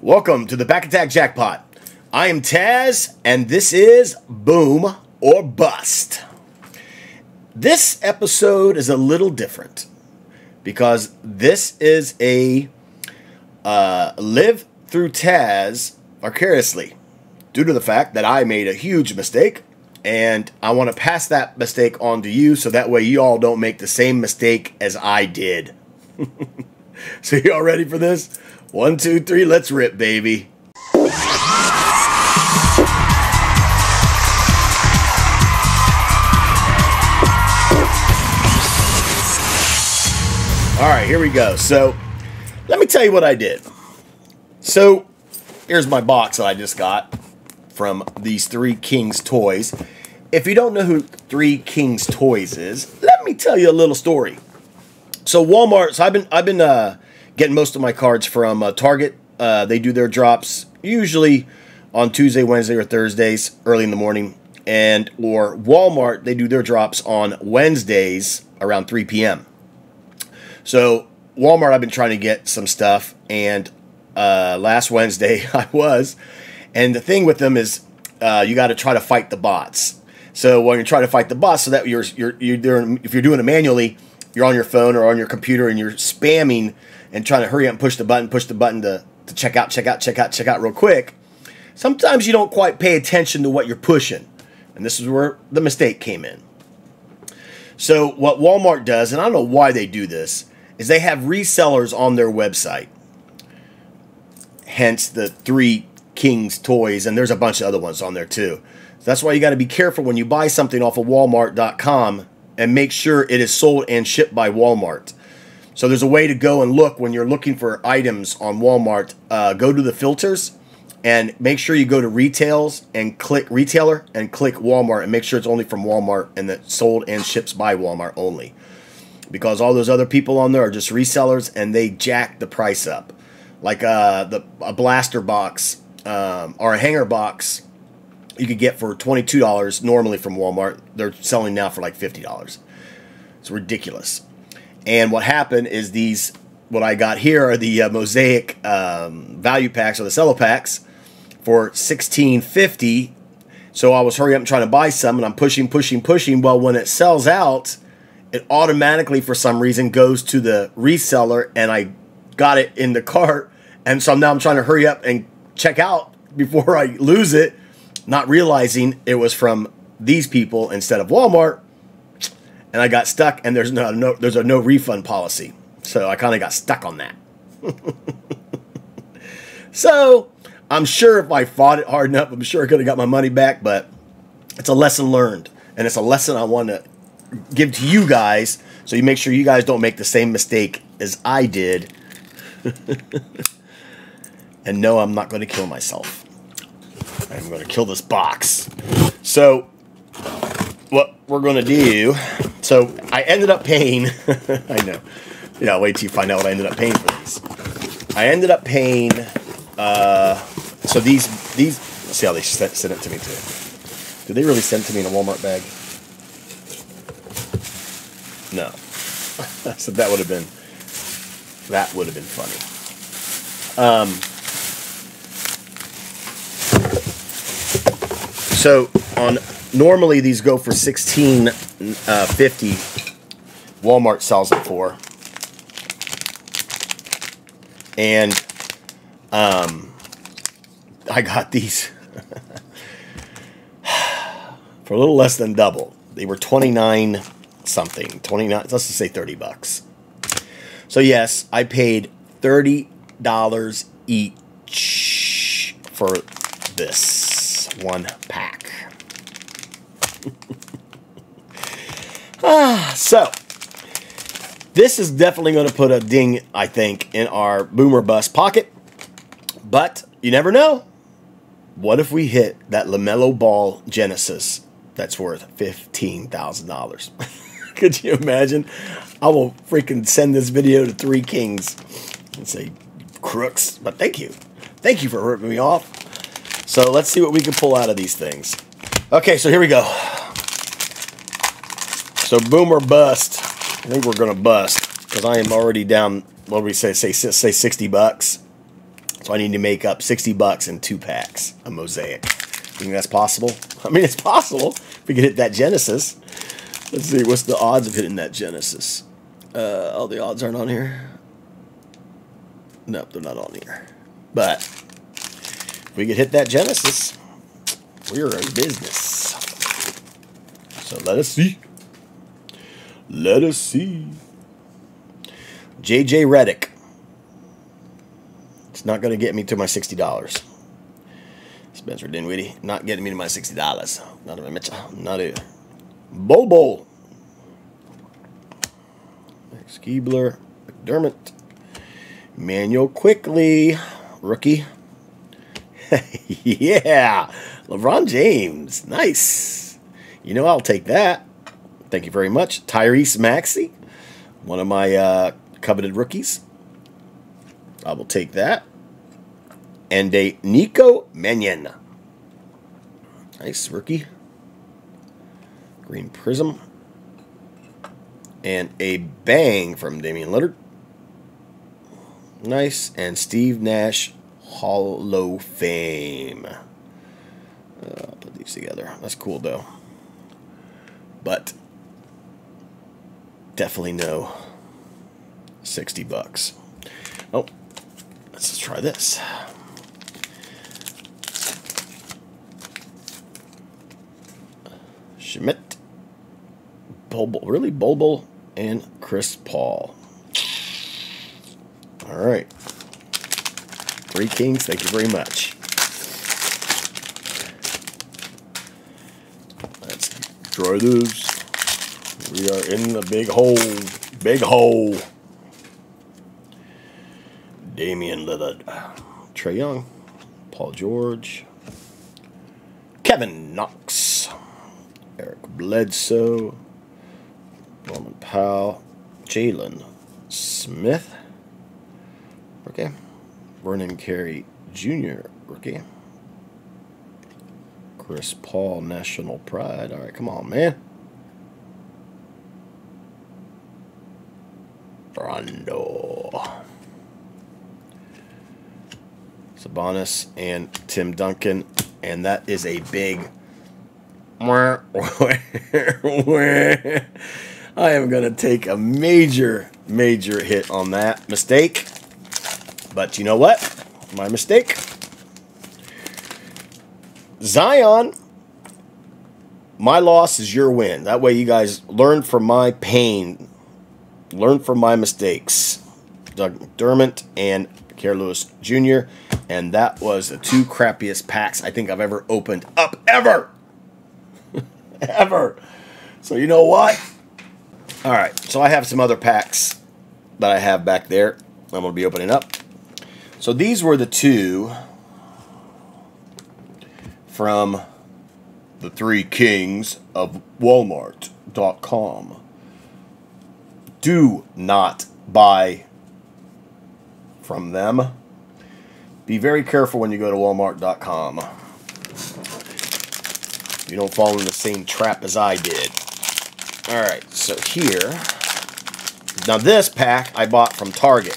Welcome to the Pack Attack Jackpot. I am Taz, and this is Boom or Bust. This episode is a little different because this is a uh, live through Taz vicariously due to the fact that I made a huge mistake and I want to pass that mistake on to you so that way you all don't make the same mistake as I did. so, you all ready for this? One, two, three, let's rip, baby. All right, here we go. So, let me tell you what I did. So, here's my box that I just got from these Three Kings toys. If you don't know who Three Kings Toys is, let me tell you a little story. So, Walmart. So I've been I've been uh, getting most of my cards from uh, Target. Uh, they do their drops usually on Tuesday, Wednesday, or Thursdays early in the morning, and or Walmart. They do their drops on Wednesdays around 3 p.m. So Walmart, I've been trying to get some stuff, and uh, last Wednesday I was. And the thing with them is, uh, you got to try to fight the bots. So when you try to fight the bots, so that you're you're you're if you're doing it manually, you're on your phone or on your computer and you're spamming and trying to hurry up and push the button, push the button to to check out, check out, check out, check out real quick. Sometimes you don't quite pay attention to what you're pushing, and this is where the mistake came in. So what Walmart does, and I don't know why they do this, is they have resellers on their website. Hence the three Kings toys, and there's a bunch of other ones on there too. So that's why you got to be careful when you buy something off of Walmart.com and make sure it is sold and shipped by Walmart. So there's a way to go and look when you're looking for items on Walmart. Uh, go to the filters and make sure you go to retails and click retailer and click Walmart and make sure it's only from Walmart and that sold and ships by Walmart only because all those other people on there are just resellers and they jack the price up. Like uh, the a blaster box um, or a hanger box, you could get for twenty two dollars normally from Walmart. They're selling now for like fifty dollars. It's ridiculous. And what happened is these what I got here are the uh, mosaic um, value packs or the cello packs for sixteen fifty. So I was hurrying up and trying to buy some, and I'm pushing, pushing, pushing. Well, when it sells out, it automatically for some reason goes to the reseller and I got it in the cart and so now I'm trying to hurry up and check out before I lose it not realizing it was from these people instead of Walmart and I got stuck and there's no, no there's a no refund policy so I kind of got stuck on that so I'm sure if I fought it hard enough I'm sure I could have got my money back but it's a lesson learned and it's a lesson I want to give to you guys so you make sure you guys don't make the same mistake as I did. and no, I'm not going to kill myself. I'm going to kill this box. So, what we're going to do. So, I ended up paying. I know. Yeah, wait till you find out what I ended up paying for these. I ended up paying. Uh, so these these. See how they sent, sent it to me too. Did they really send it to me in a Walmart bag? No. so that would have been that would have been funny. Um, so on normally these go for sixteen uh, fifty. Walmart sells it for, and um, I got these for a little less than double. They were twenty nine something 29 let's just say 30 bucks so yes i paid $30 each for this one pack ah, so this is definitely going to put a ding i think in our Boom or Bust pocket but you never know what if we hit that LaMelo Ball Genesis that's worth $15,000? Could you imagine? I will freaking send this video to Three Kings and say, crooks. But thank you. Thank you for ripping me off. So let's see what we can pull out of these things. Okay, so here we go. So boom or bust. I think we're to bust because I am already down, what do we say, say, say 60 bucks. So I need to make up 60 bucks in two packs of Mosaic. You think that's possible? I mean, it's possible if we can hit that Genesis. Let's see, what's the odds of hitting that Genesis? Uh, all the odds aren't on here. Nope, they're not on here. But if we could hit that Genesis, we're in business. So let us see. Let us see. JJ Redick. It's not going to get me to my $60. Spencer Dinwiddie, not getting me to my $60. Not a Mitchell. Not a Bobo. Skeebler. McDermott. Manuel Quickley. Rookie. yeah. LeBron James. Nice. You know, I'll take that. Thank you very much. Tyrese Maxey. One of my uh, coveted rookies. I will take that. And a Nico Mannion. Nice rookie. Green Prism. And a bang from Damian Lillard. Nice. And Steve Nash Hall of Fame. Uh, I'll put these together. That's cool, though. But definitely no 60 bucks. Oh, let's try this. Schmidt, Bobo, really Bobo, and Chris Paul. All right. Three Kings, thank you very much. Let's try this. We are in the big hole. Big hole. Damian Lillard. Trae Young. Paul George. Kevin Knox. Eric Bledsoe. Norman Powell. Jalen Smith. Okay. Vernon Carey Jr. Rookie. Chris Paul, National Pride. All right, come on, man. Rondo. Sabonis and Tim Duncan. And that is a big. I am going to take a major, major hit on that mistake. But you know what? My mistake. Zion, my loss is your win. That way you guys learn from my pain learn from my mistakes. Doug McDermott and Kira Lewis Jr. And that was the two crappiest packs I think I've ever opened up ever. ever. So you know what? All right. So I have some other packs that I have back there. I'm going to be opening up. So these were the two from the three kings of Walmart.com do not buy from them. Be very careful when you go to walmart.com. You don't fall in the same trap as I did. All right, so here. Now this pack I bought from Target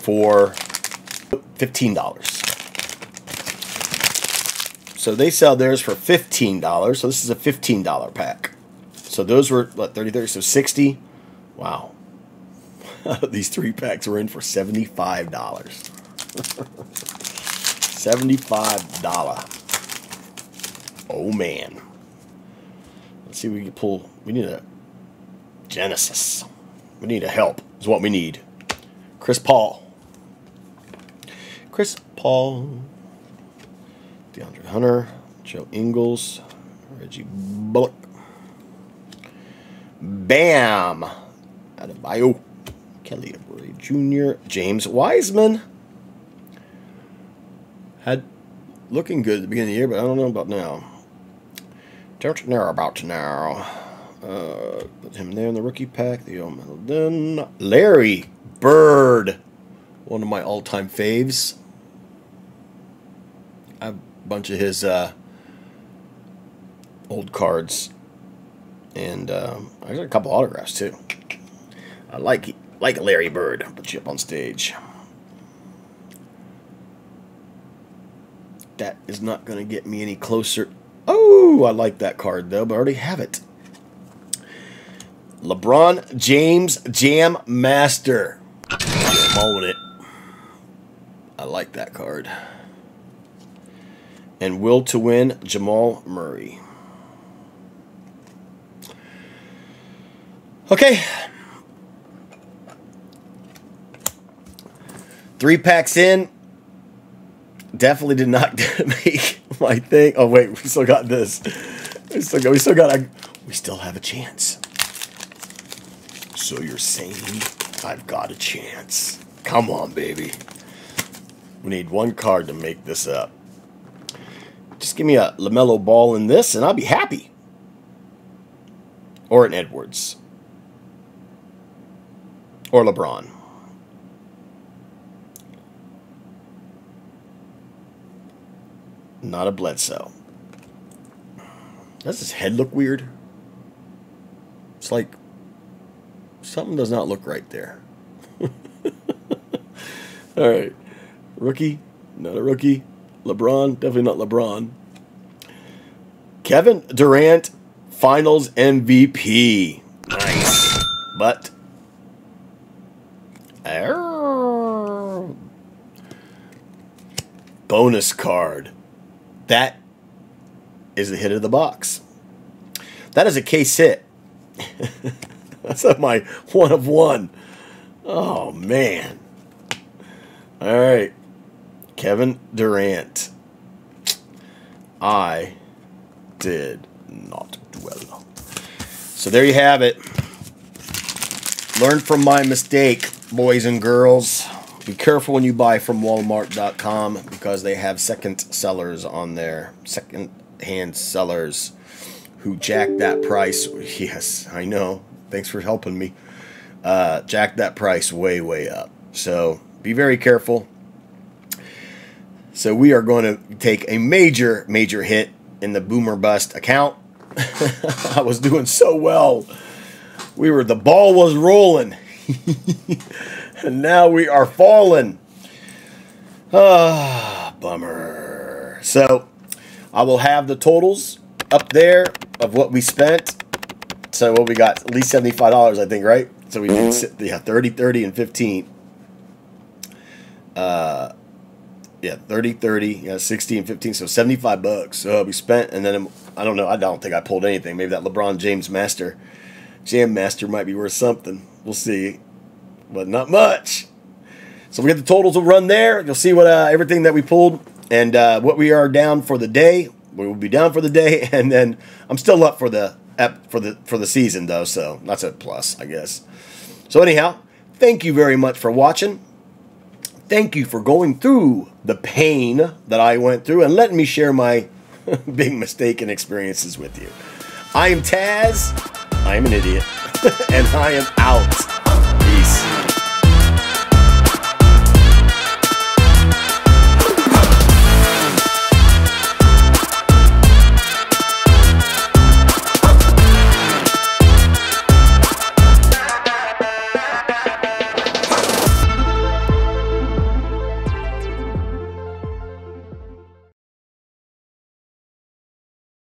for $15. So they sell theirs for $15. So this is a $15 pack. So those were what 30 30 so 60. Wow. These three packs were in for $75. $75. Oh man. Let's see we can pull we need a Genesis. We need a help, is what we need. Chris Paul. Chris Paul. DeAndre Hunter. Joe Ingles. Reggie Bullock. Bam! Bio. Kelly Oubre Jr. James Wiseman. Had looking good at the beginning of the year, but I don't know about now. Don't know about now. Uh, put him there in the rookie pack. The old then Larry Bird, one of my all-time faves. I have a bunch of his uh, old cards and um, I got a couple autographs too. I like like Larry Bird. Put you up on stage. that is not going to get me any closer. Oh, I like that card though, but I already have it. LeBron James Jam Master. Own it. I like that card. And will to win Jamal Murray. Okay. Three packs in. Definitely did not make my thing. Oh wait, we still got this. We still got. We still got. A, we still have a chance. So you're saying I've got a chance? Come on, baby. We need one card to make this up. Just give me a LaMelo Ball in this, and I'll be happy. Or an Edwards. Or LeBron. Not a Bledsoe. Does his head look weird? It's like something does not look right there. All right. Rookie, not a rookie. LeBron, definitely not LeBron. Kevin Durant, finals MVP. Nice. But. Bonus card. That is the hit of the box. That is a case hit. That's my one of one. Oh, man. All right. Kevin Durant. I did not do well. So there you have it. Learn from my mistake, boys and girls. Be careful when you buy from Walmart.com because they have second sellers on there, second hand sellers who jack that price. Yes, I know. Thanks for helping me. Uh, jack that price way, way up. So be very careful. So we are going to take a major, major hit in the Boom or Bust account. I was doing so well. We were, the ball was rolling. and now we are falling. Ah, bummer. So I will have the totals up there of what we spent. So what we got, at least $75, I think, right? So we sit, yeah, 30, 30, and 15. Uh, yeah, 30, 30, yeah, 60 and 15, so 75 bucks. So we spent, and then I don't know, I don't think I pulled anything. Maybe that LeBron James Master, Jam Master might be worth something. We'll see, but not much. So we get the totals will run there. You'll see what uh, everything that we pulled and uh, what we are down for the day. We will be down for the day, and then I'm still up for the for the for the season though, so that's a plus, I guess. So anyhow, thank you very much for watching. Thank you for going through the pain that I went through and letting me share my big mistake and experiences with you. I am Taz. I am an idiot. and I am out.